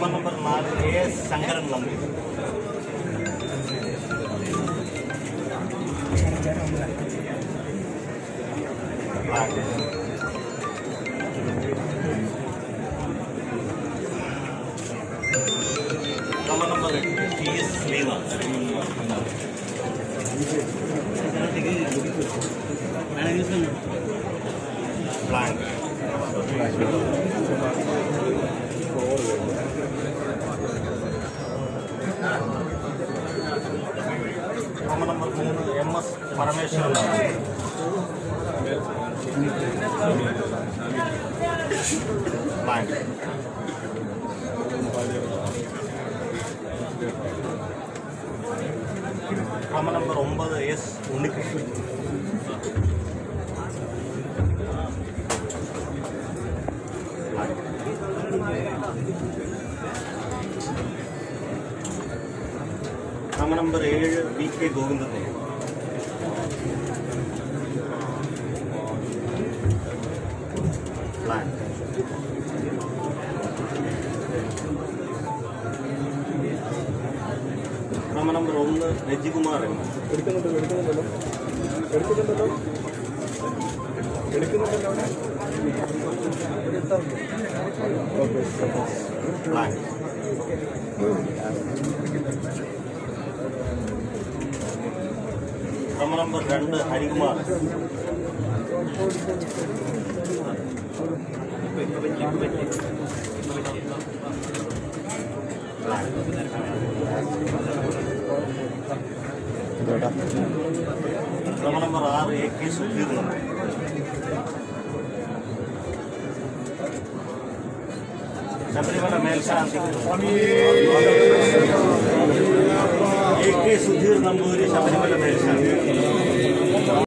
nama nomor 4 is Sanggaran Lembu. Nama nomor 5 is Lima. Blank. MS Parameswaran நம்ம number ஒன்பது S ஒன்று Roman number ഏഴ് V K Govindan. Blank നമ്മ number ഒന്ന് Rajikumar M എടുക്കുന്നുണ്ടല്ലോ. എടുക്കുന്നുണ്ടല്ലോ. എടുക്കുന്നുണ്ടല്ലോ എടുക്കുന്നുണ്ടല്ലോ ഓക്കെ ക്രമ നമ്പർ രണ്ട് ഹരികുമാർ ക്രമ നമ്പർ ആറ് എ കെ സുധീർണൻ ശബരിമല മേൽശാന്തി എ കെ സുധീർ നമ്പൂരി ശബരിമല മേൽശാന്തി